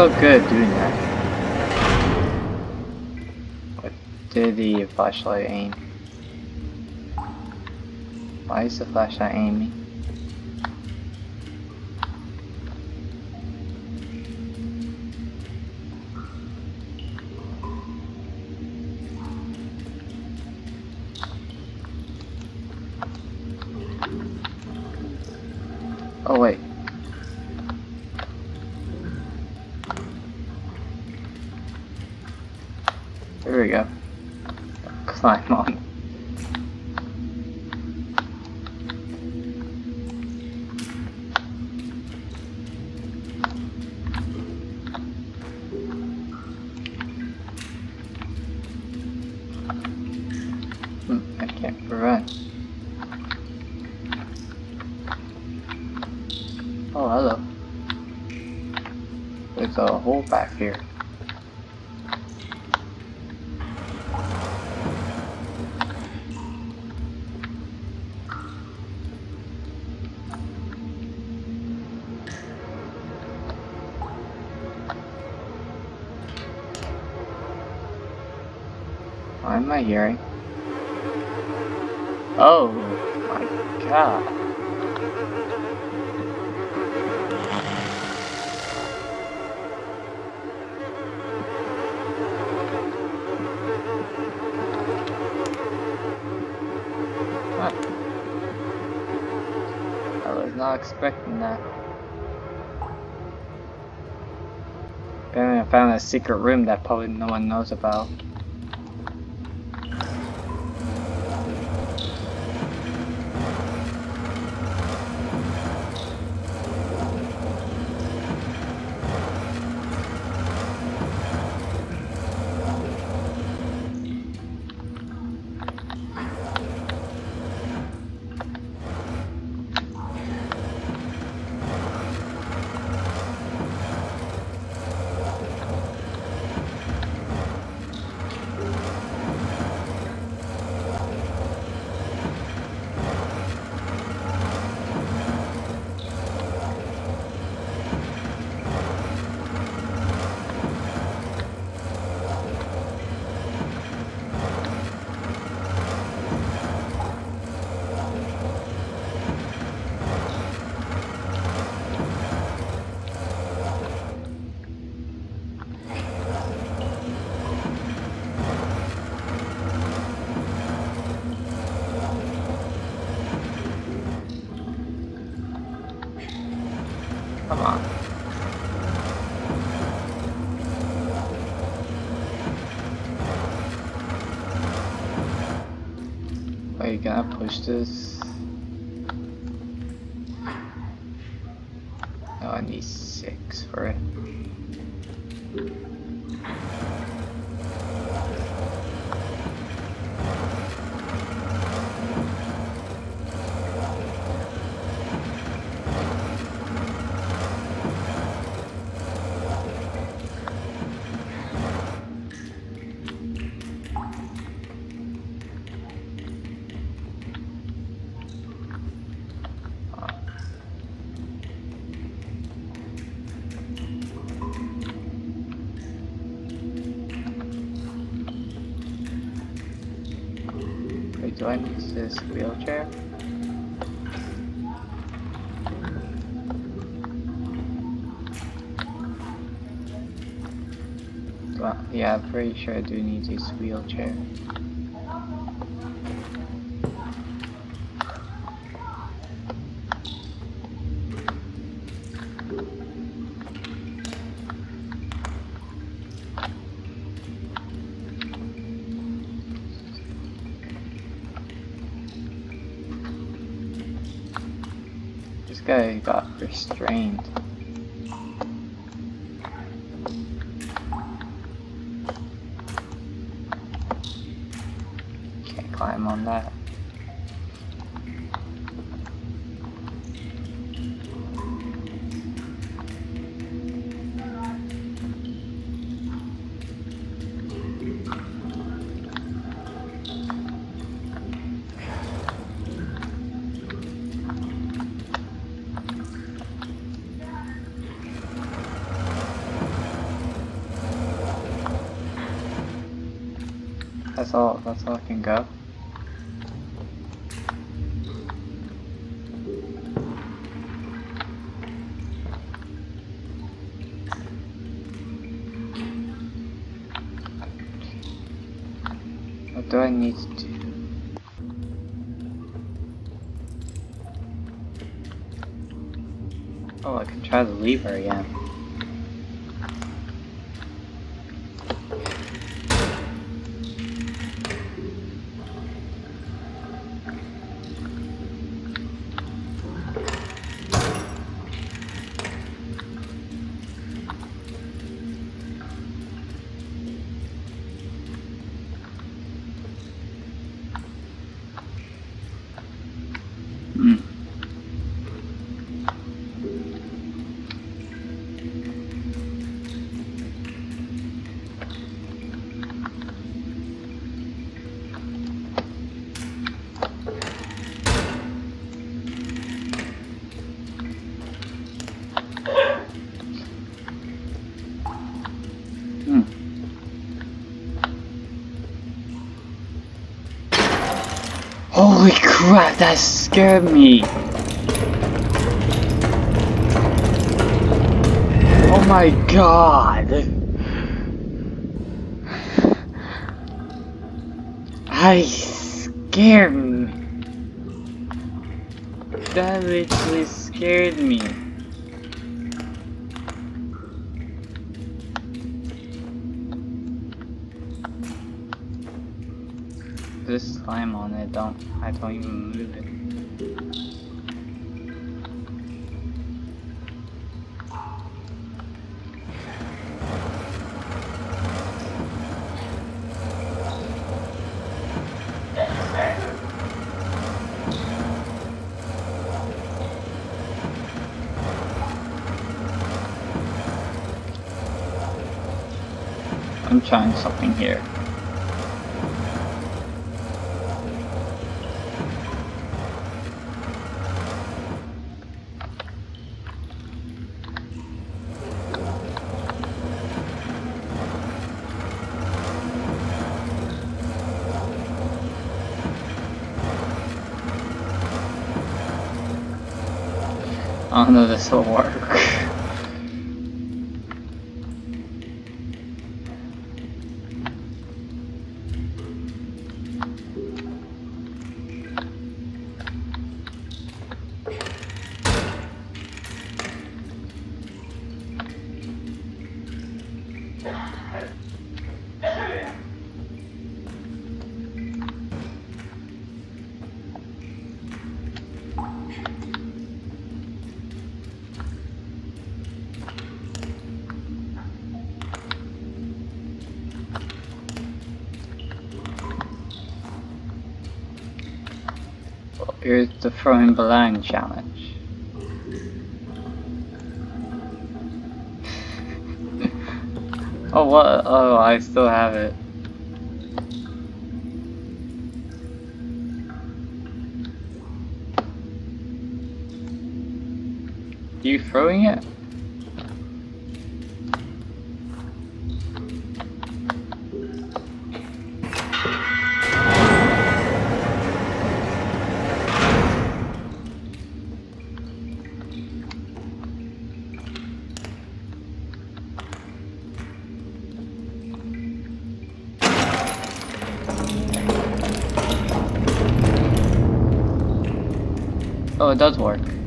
so good doing that. What did the flashlight aim? Why is the flashlight aiming? Hole back here. What am I hearing? Secret room that probably no one knows about. On. Wait, can I push this? Wheelchair? Well, yeah, I'm pretty sure I do need this wheelchair. That's all. That's all I can go. What do I need to do? Oh, I can try the lever again. Crap, that scared me! Oh my god! I scared me. That literally scared me. I don't even move it. I'm trying something here. I don't know this will work. Throwing balloon challenge. oh what? Oh, I still have it. You throwing it? Oh, it does work.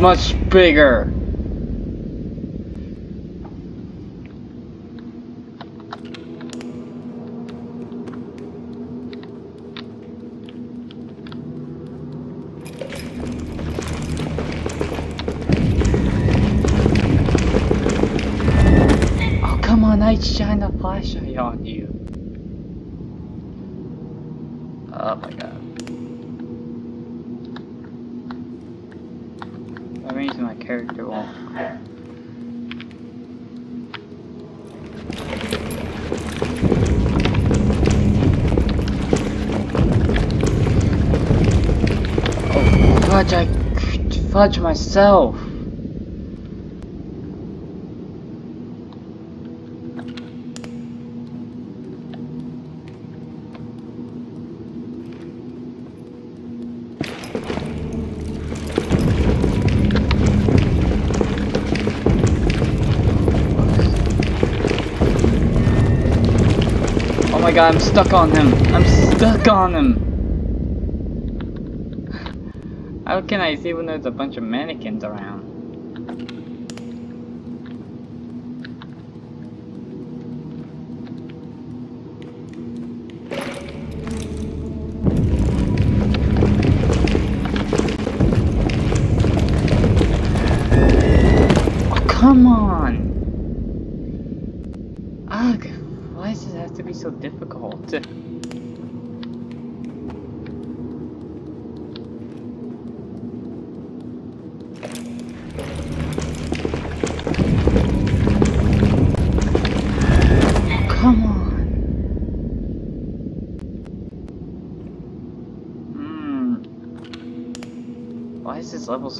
Much bigger. Myself. Oh my god, I'm stuck on him. I'm stuck on him. How can I see when there's a bunch of mannequins around?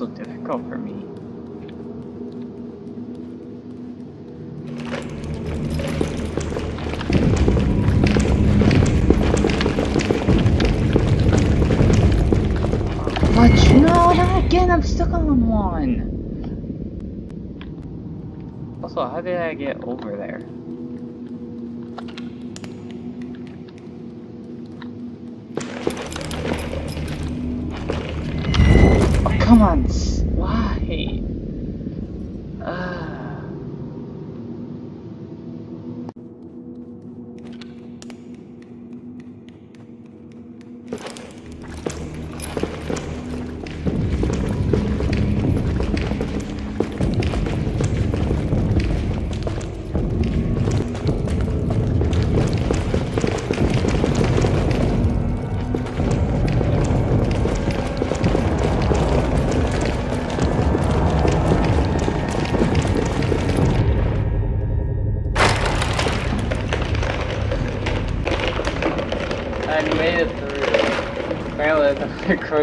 So difficult for me? But no, not again. I'm stuck on one. Also, how did I get over there?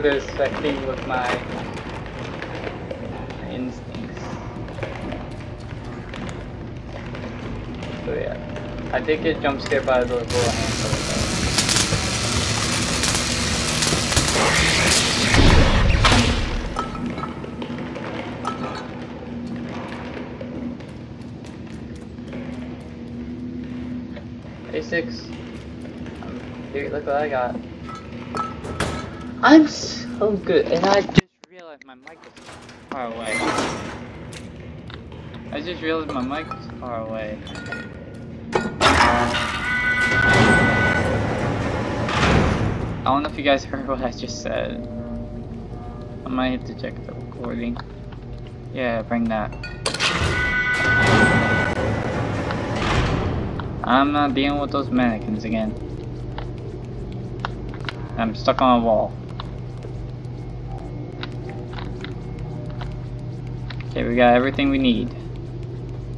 With my instincts. So yeah, I did get jump scared by the little handful. A6. Um, here, look what I got. I'm so good, and I just realized my mic was far away. I just realized my mic was far away. I don't know if you guys heard what I just said. I might have to check the recording. Yeah, bring that. I'm not dealing with those mannequins again. I'm stuck on a wall. We got everything we need.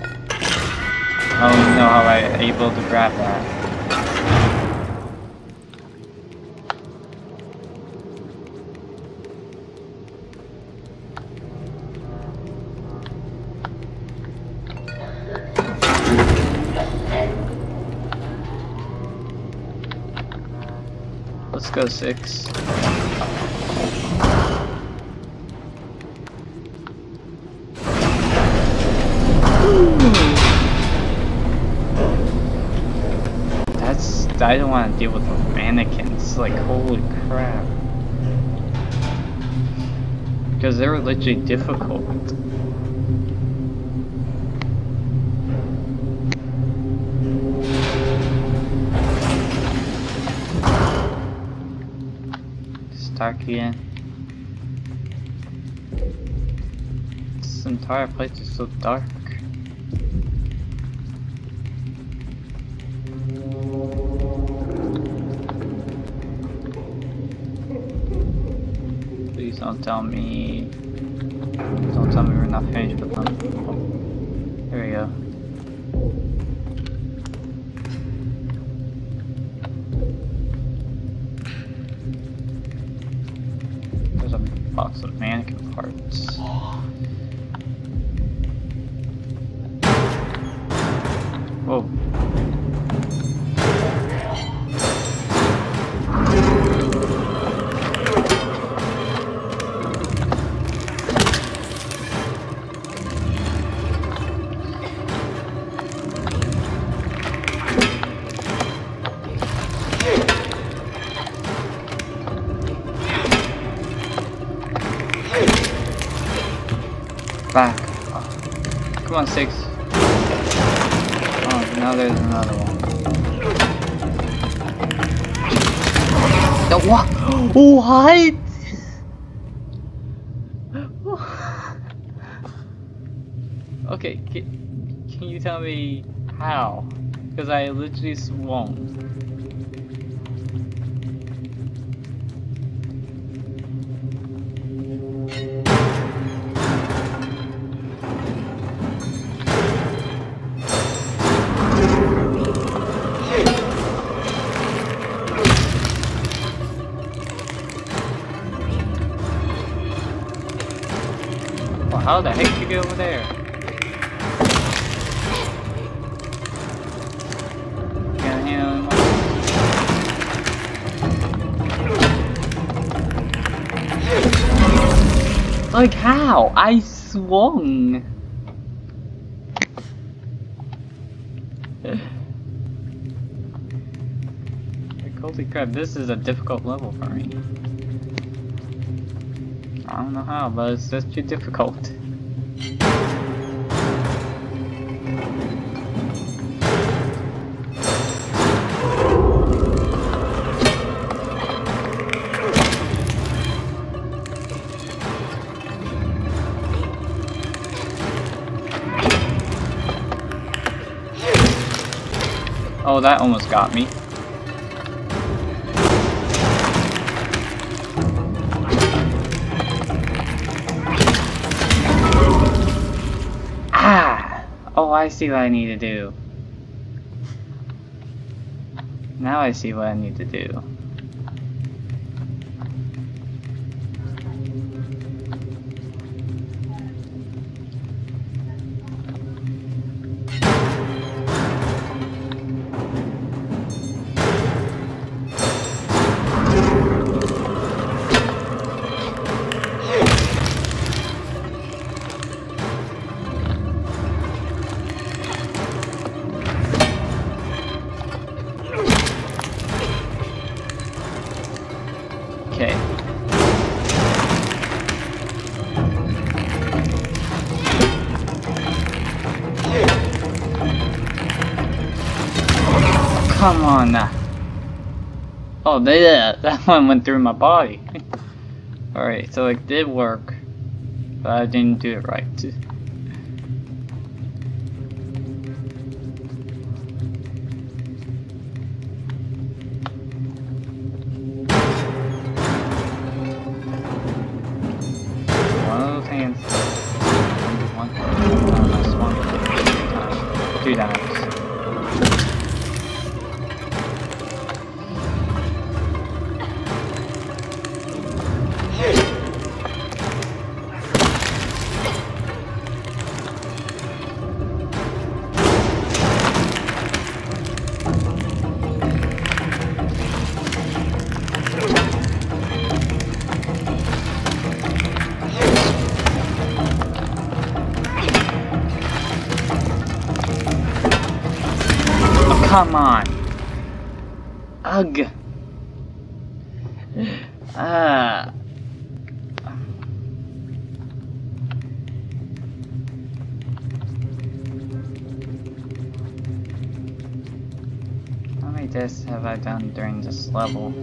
I don't even know how I able to grab that. Let's go six. I don't want to deal with those mannequins. Like holy crap. Because they were literally difficult. Start again. This entire place is so dark. Don't tell me. Don't tell me we're not finished with them. Oh, here we go. Come on, six. Oh, now there's another one. The what? What? okay, can, can you tell me how? Because I literally swung. Like, holy crap, this is a difficult level for me. I don't know how, but it's just too difficult. That almost got me. Ah! Oh, I see what I need to do. Now I see what I need to do. Come on now. Oh, yeah, that one went through my body. Alright, so it did work, but I didn't do it right. Come on. Ugh. Uh. How many deaths have I done during this level?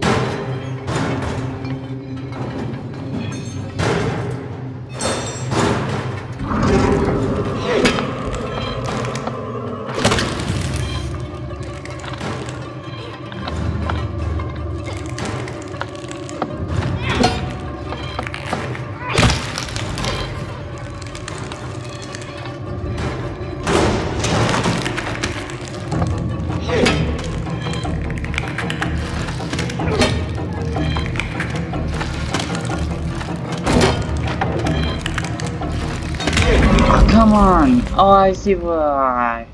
I see why.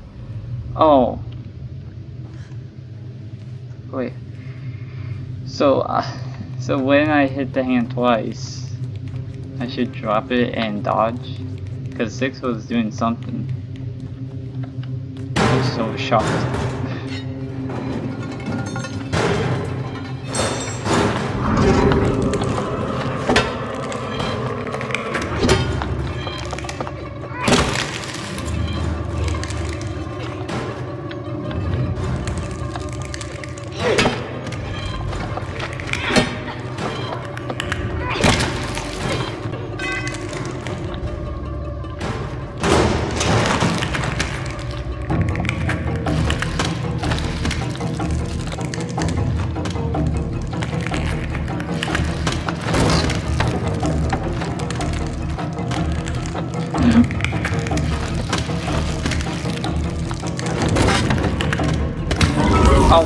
Oh. Wait. So, uh, so when I hit the hand twice, I should drop it and dodge? Because 6 was doing something. I'm so shocked.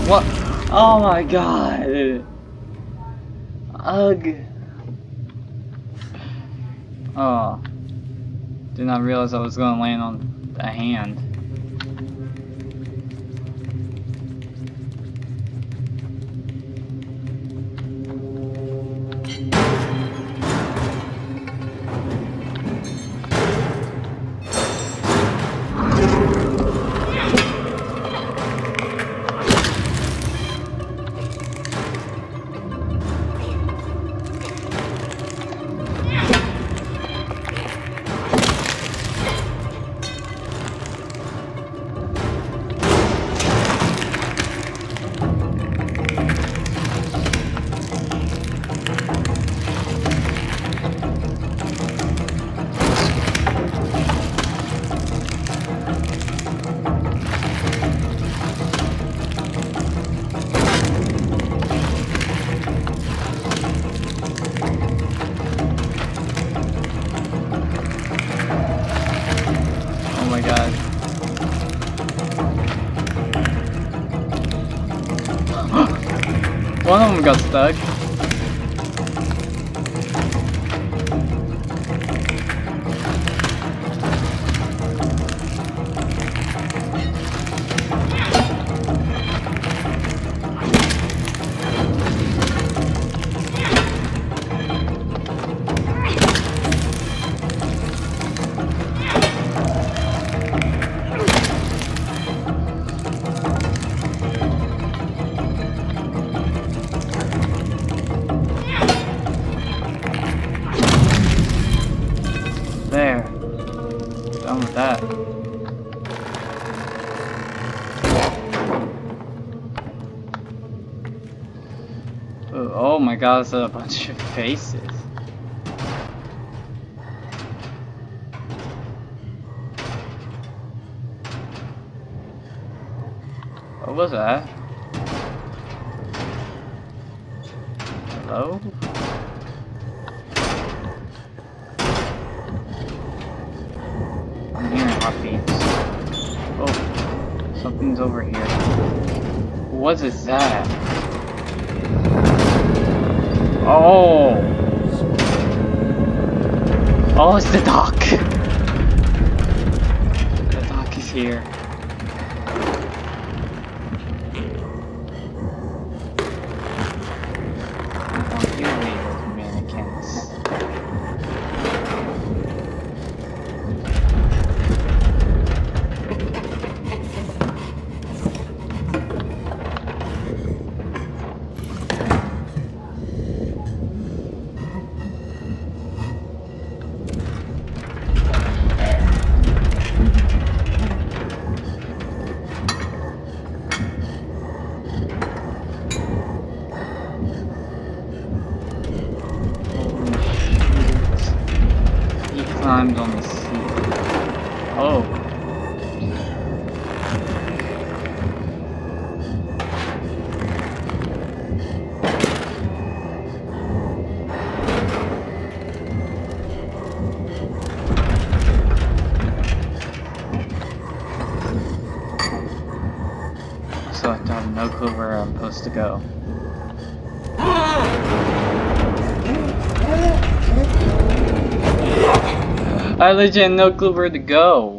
What? Oh my god. Ugh. Oh. Did not realize I was to land on a hand. Oh my god, it's a bunch of faces. What was that? Hello? I'm hearing heartbeats. Oh, something's over here. What is that? Oh! Oh, it's the dock! The dock is here. I'm to go. I legit have no clue where to go.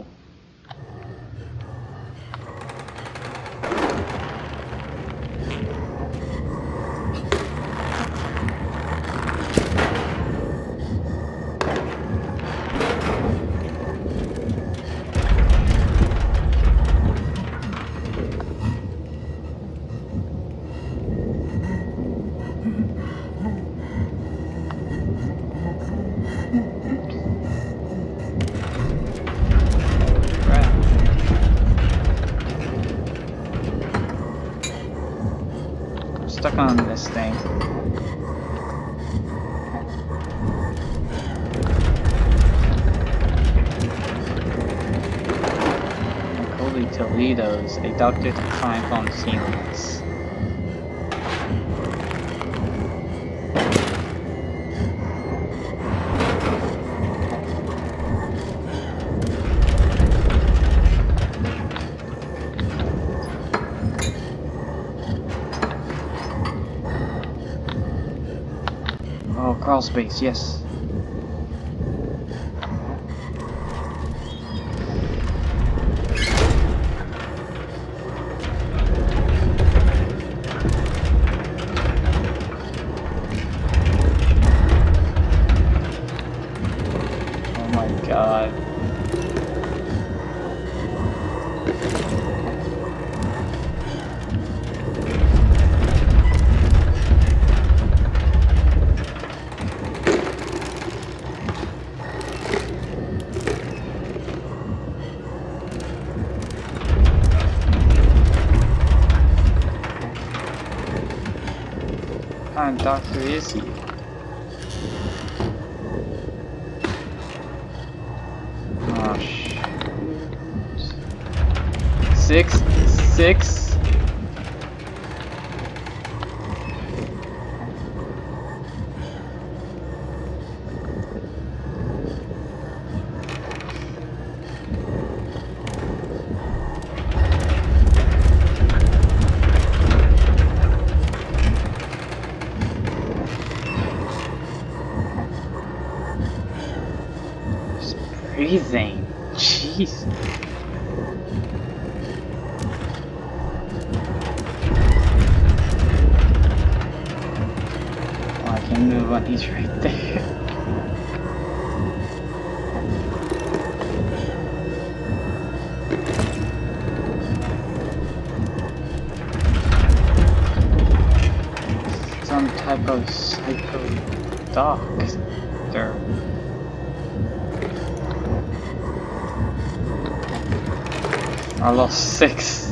To triumph on ceilings. Oh, crawl space, yes. What Jeez. Six.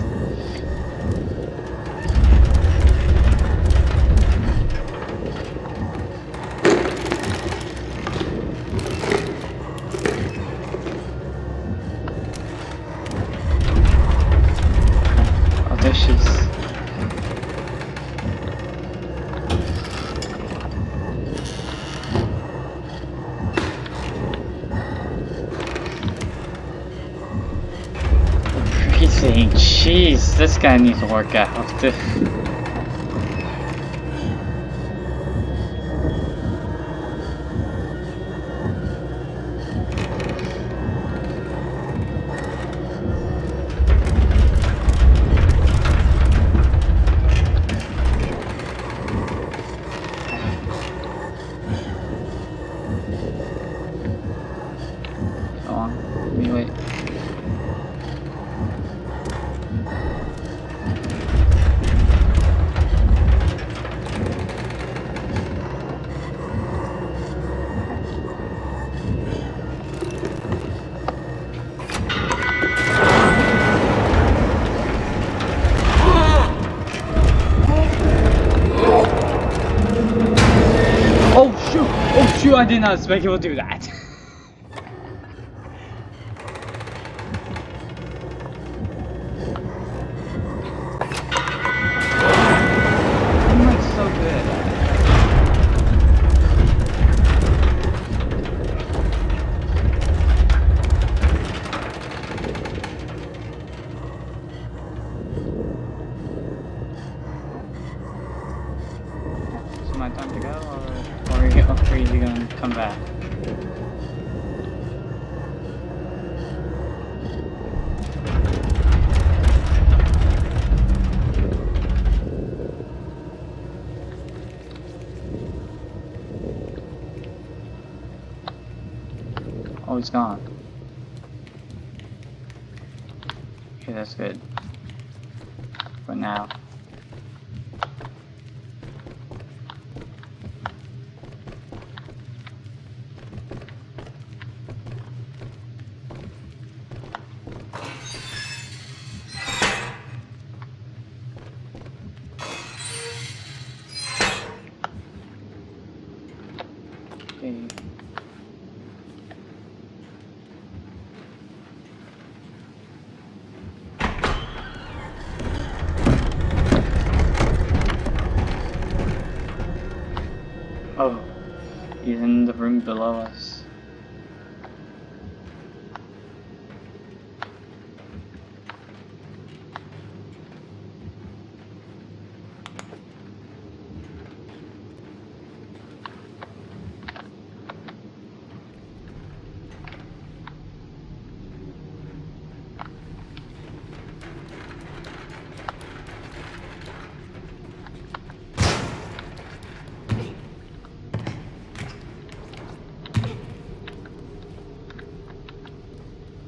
This guy needs to work I did not expect he would do that.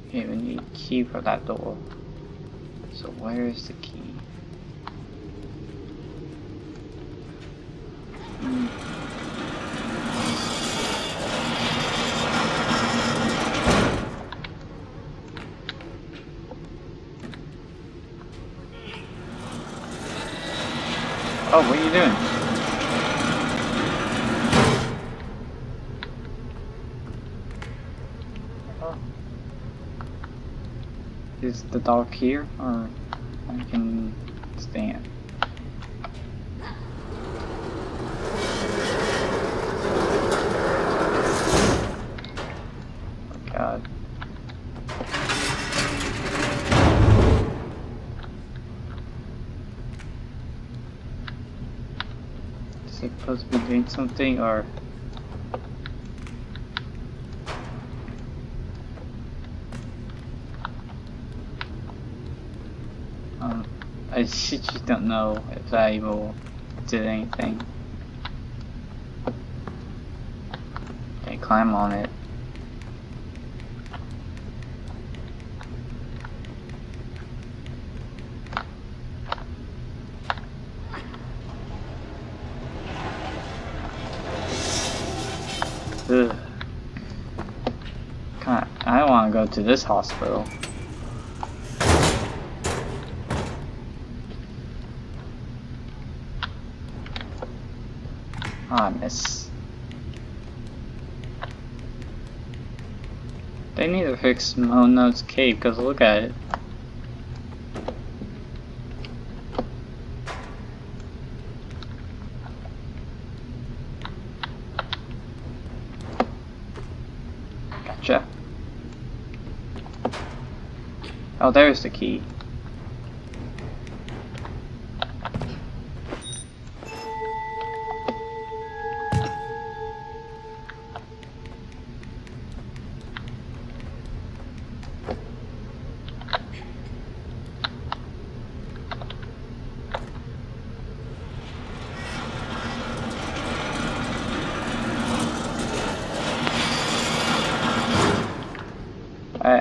Okay, we need a key for that door. So where is the key? Hmm. Oh, what are you doing? Oh. Dog here, or I can stand? Oh supposed to be doing something, or? Um, I just don't know if I will did anything. Okay, climb on it. Ugh. God, I want to go to this hospital. Miss. They need to fix Mono's cave, because look at it. Gotcha. Oh, there's the key.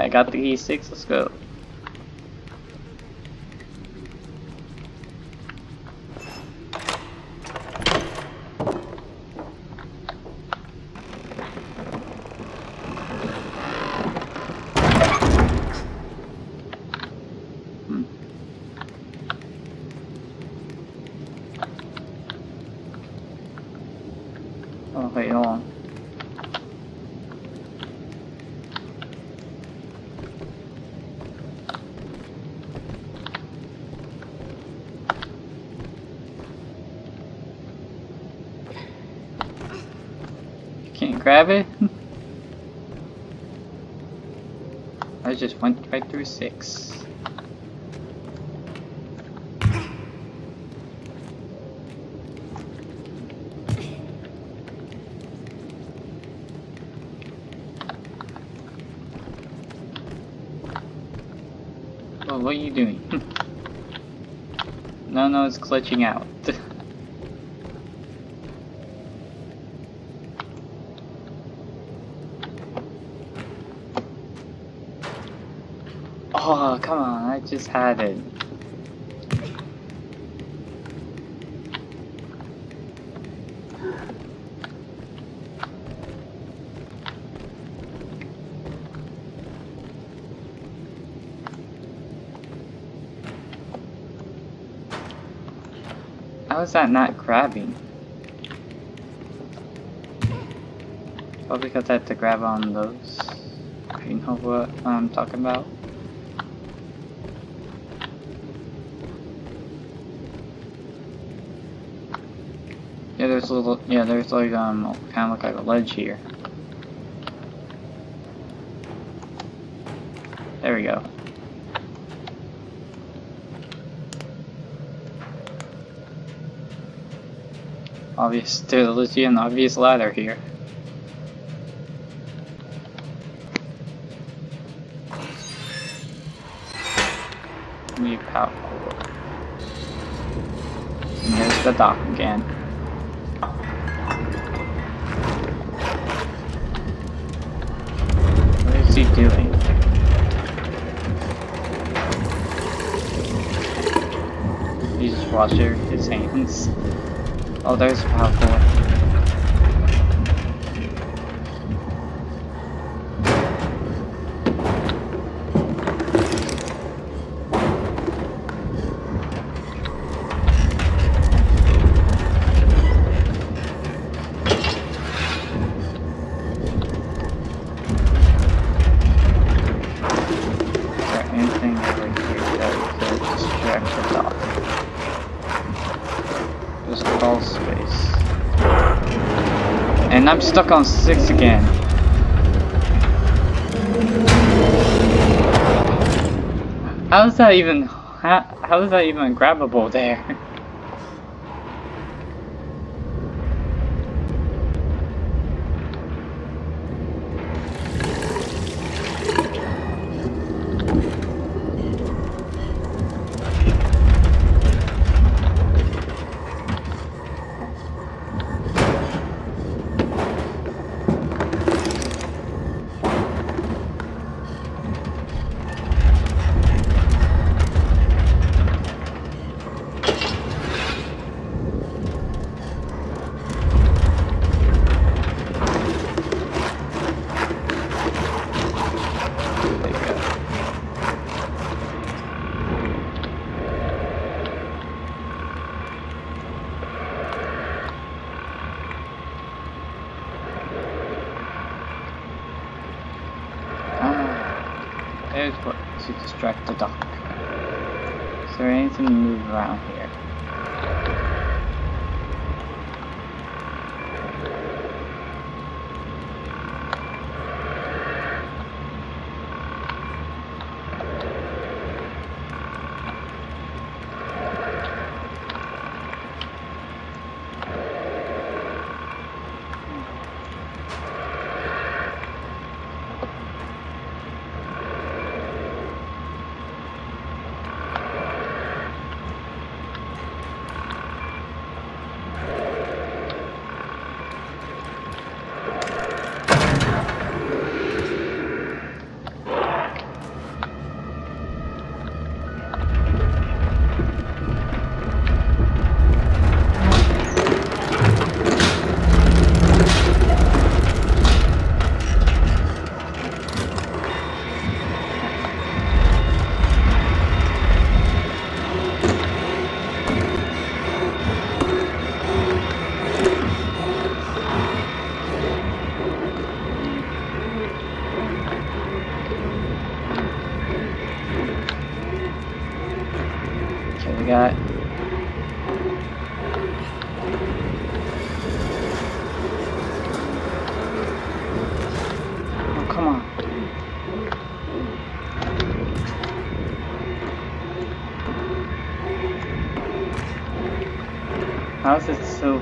I got the E6, let's go. Grab it! I just went right through six. Oh, what are you doing? no, no, it's glitching out. On, I just had it. How is that not grabbing? Probably because I have to grab on those. You know what I'm talking about? Yeah, there's a little, yeah, there's like, um, kind of like a ledge here. There we go. Obvious, there's literally an obvious ladder here. New power. And there's the doc again. Just his hands. Oh, there's power cord. Stuck on 6 again. How is that even, how, how is that even grabbable there? to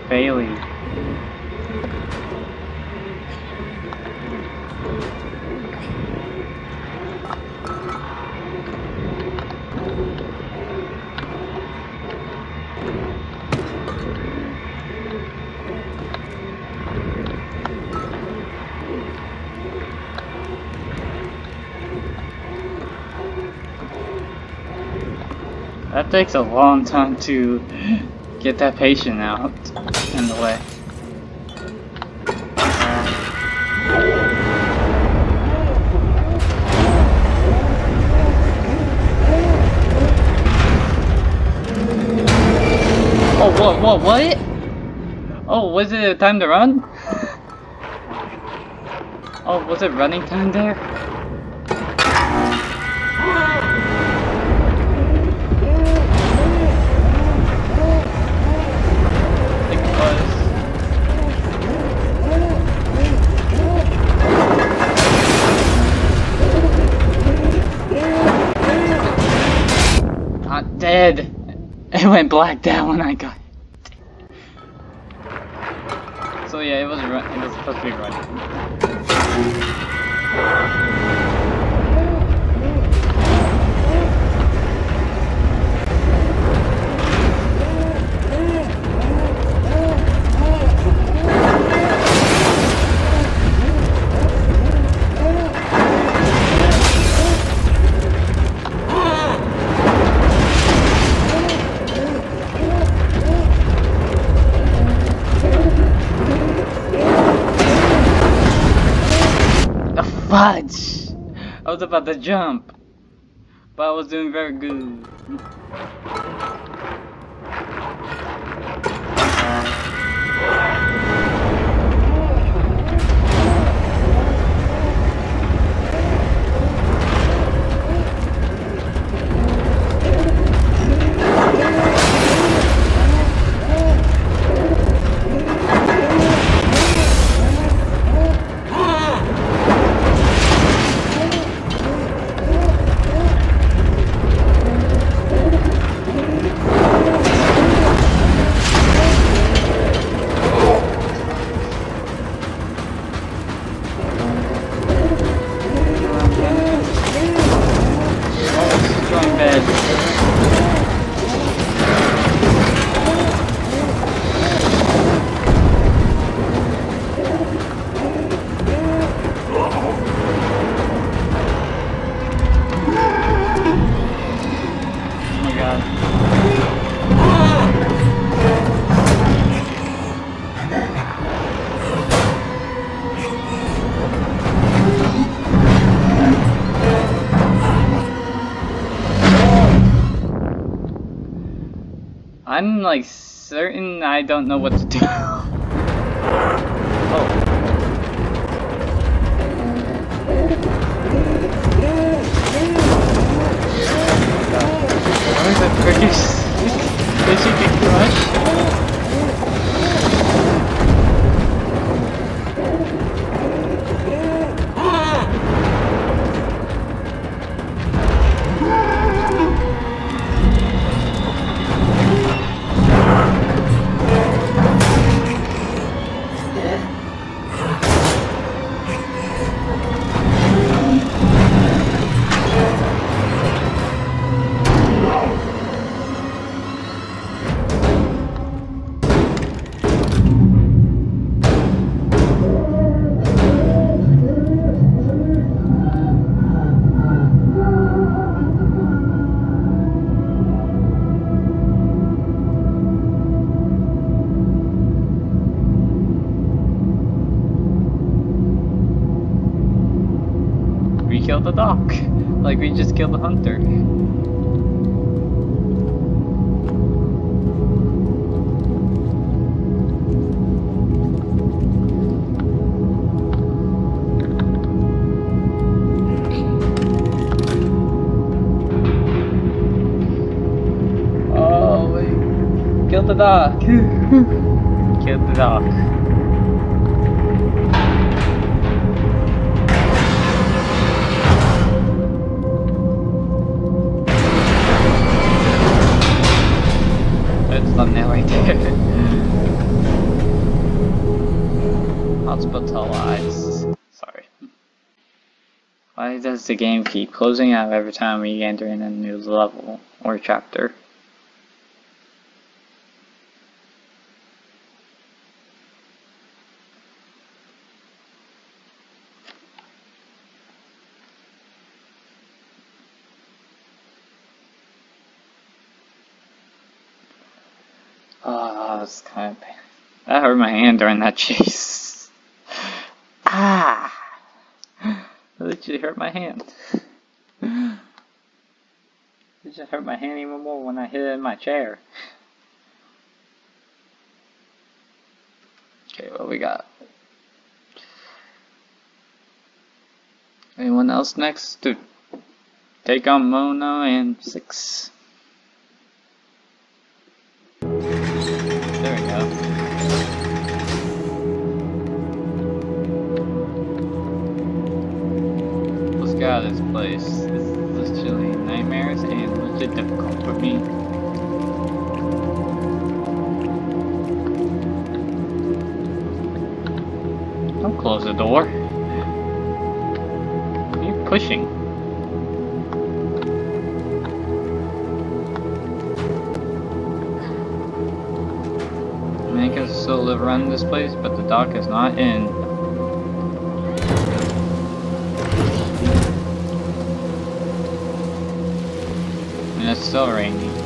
failing. That takes a long time to get that patient out in the way. Oh, what, what, what? Oh, was it time to run? Oh, was it running time there? Went blacked out when I got So yeah, it was run it was to be about to jump, but I was doing very good. Like certain I don't know what to do. We killed the doc. Like we just killed the hunter. Oh, we killed the doc. the game keep closing out every time we enter in a new level or chapter. Ah, oh, that was kind of bad. That hurt my hand during that chase. Literally hurt my hand. It just hurt my hand even more when I hit it in my chair. Okay, what we got? Anyone else next to take on Mono and Six? Legit difficult for me. Don't close the door. What are you pushing? I can still live around this place, but the doc is not in. And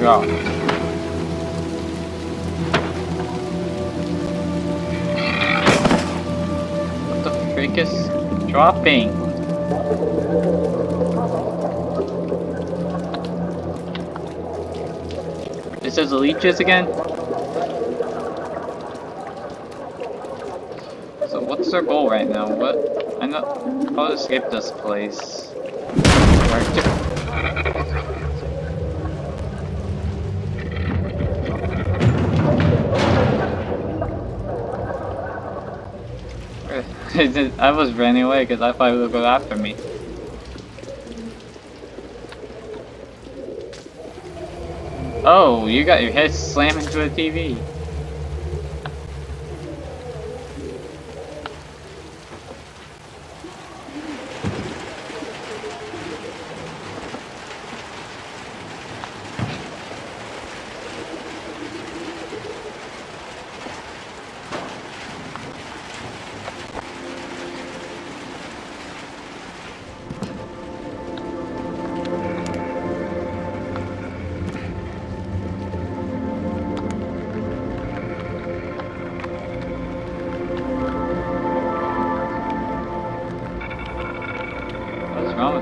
What the freak is dropping? It says leeches again? So what's their goal right now? What? I know. I'll escape this place. I was running away because I thought he would go after me. Oh, you got your head slammed into a TV.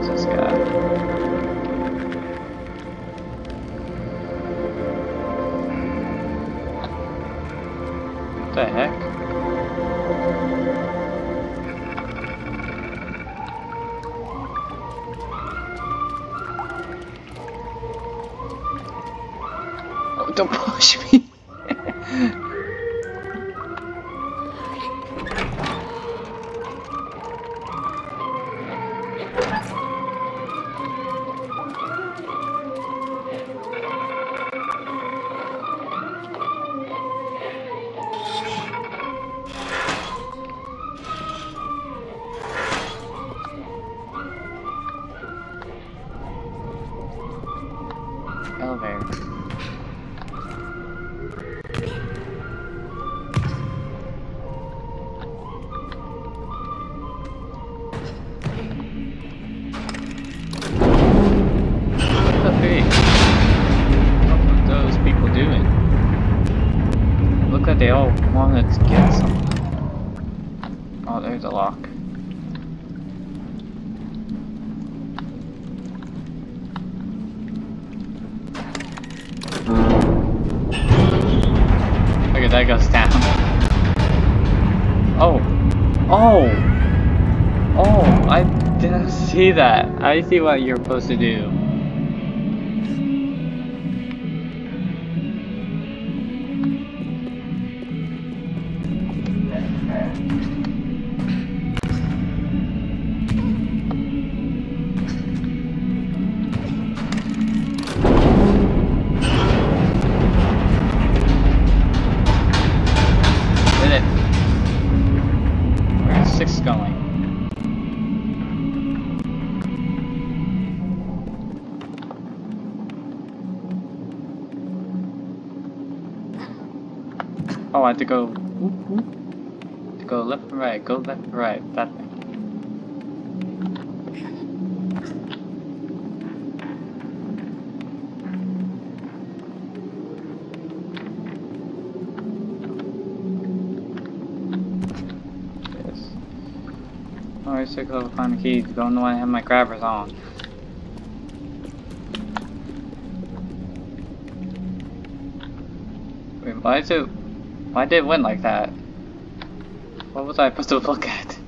What's I see what you're supposed to do. Oh, I have to go. Whoop, whoop. To go left and right. Go left and right. That thing. Six level find the key. Don't know why I have my grabbers on. Wait, why? Why did it win like that? What was I supposed to look at?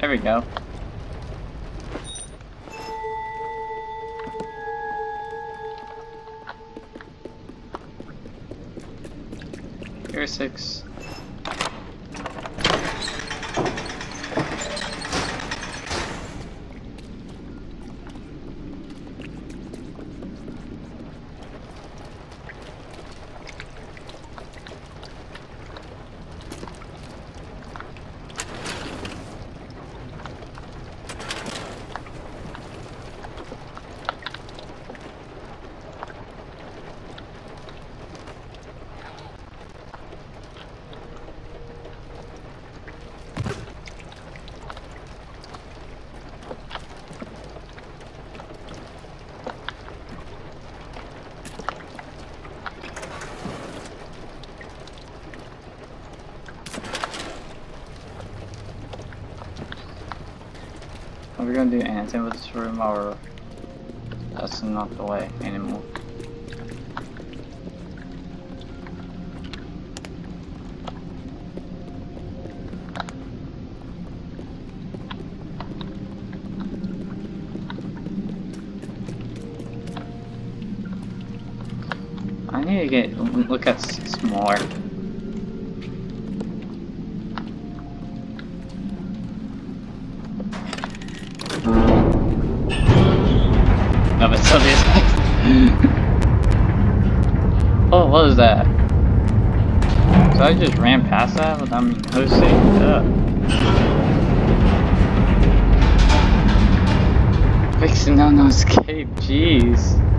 There we go. Here's six. Are we gonna do anything with this room or that's not the way anymore? I need to get look at six I just ran past that without me noticing? Ugh. Fixing no no escape, jeez.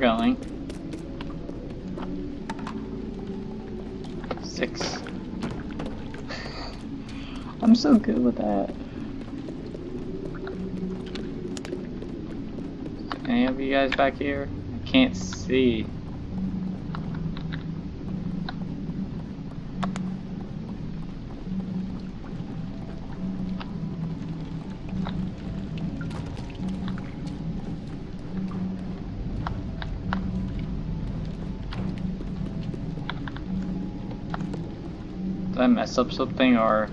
Going. Six. I'm so good with that. Any of you guys back here? Mess up something or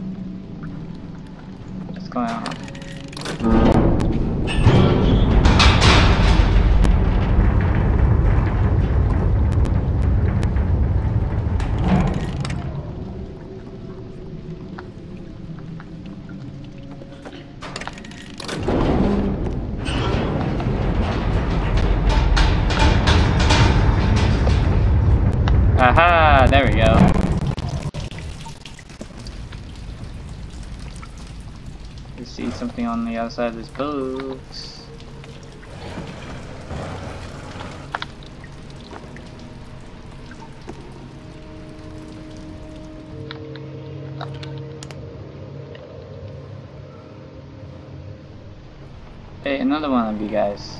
on the outside of this box. Hey, another one of you guys.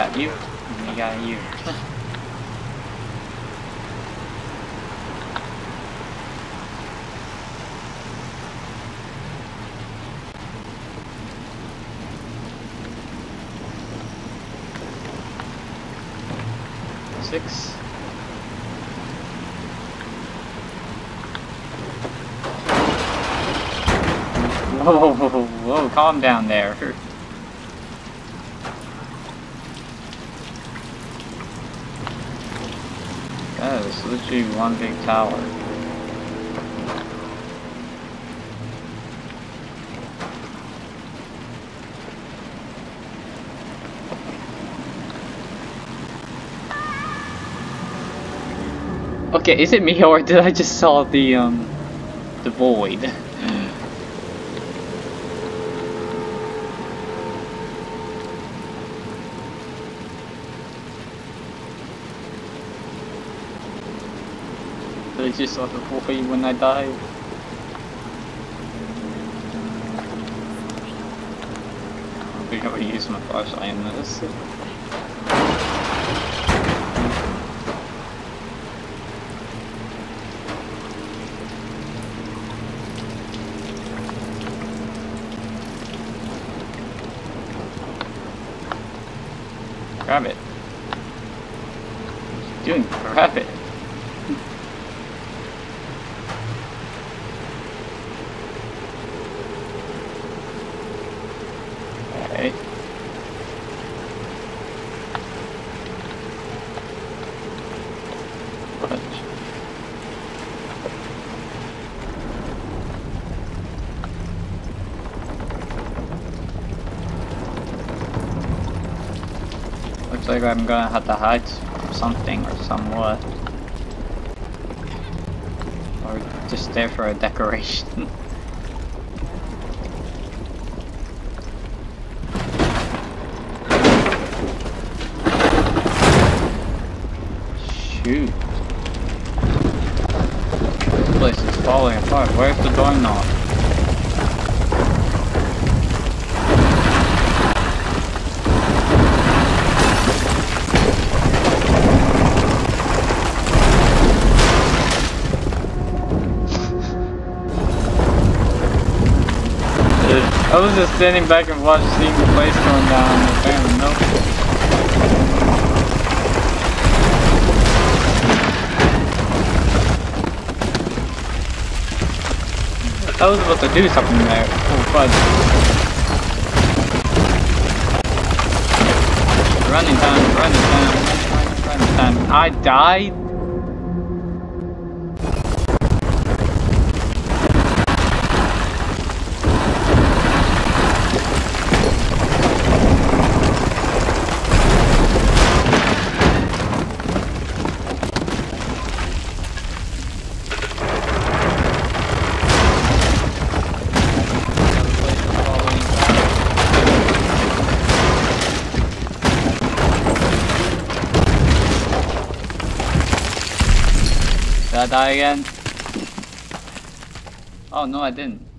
Got you, and we got you. Six. Whoa, whoa, whoa, calm down there. One big tower. Okay, is it me or did I just saw the um the void? Just saw the void when I died? I think I'm gonna use my flashlight in this. Grab it. What you doing? Grab it. Okay. What? Looks like I'm gonna have to hide something or somewhat. Or just there for a decoration. Shoot. This place is falling apart. Where's the doorknob? Just standing back and watching seeing the place going down and apparently nope. I was about to do something there. Oh fudge. Running time, running time, running, running, running time. I died? Die again? Oh no I didn't.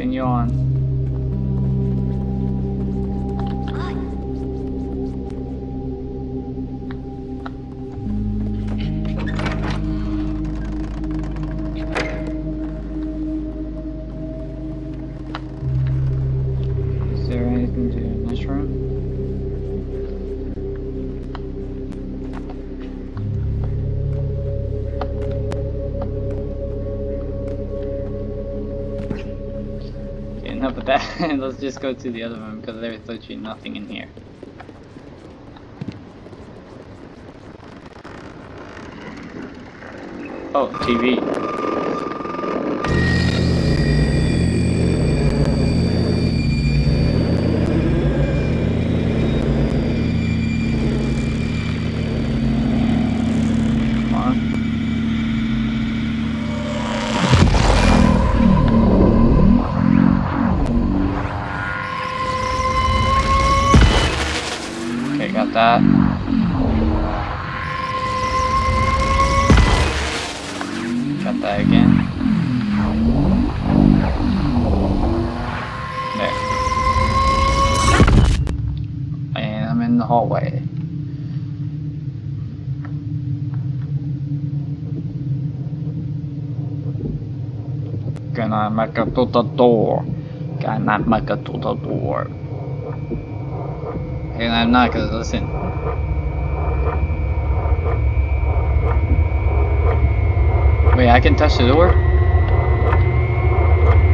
Continue on. Let's just go to the other room because there's literally nothing in here. Oh, TV. To the door. Gonna make it to the door. And I'm not gonna listen. Wait, I can touch the door?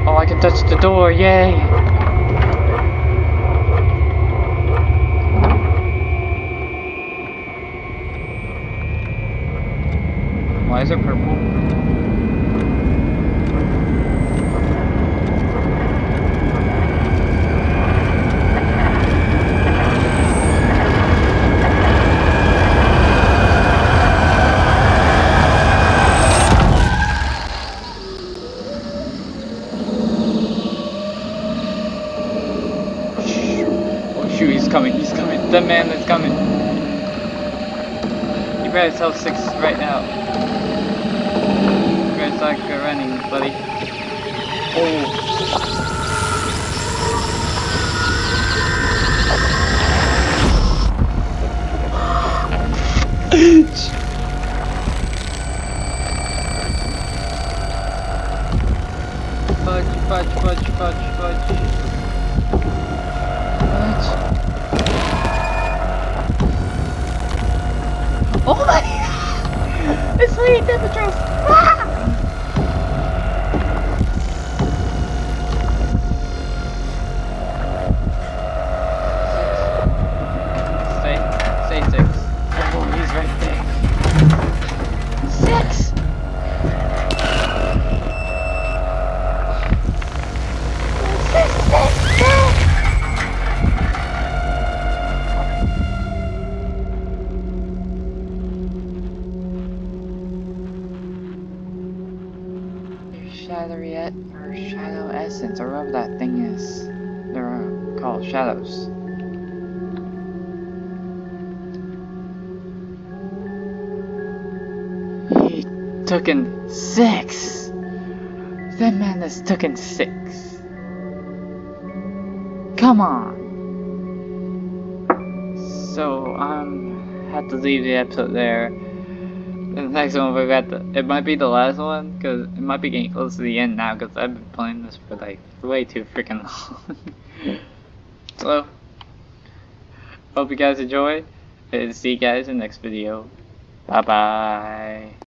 Oh, I can touch the door, yay! Why is it purple? Oh shoot, he's coming, he's coming. The man is coming. You better tell man has six. Come on. So um, had to leave the episode there. The next one we got the, it might be the last one because it might be getting close to the end now because I've been playing this for like way too freaking long. so hope you guys enjoy and see you guys in the next video. Bye bye.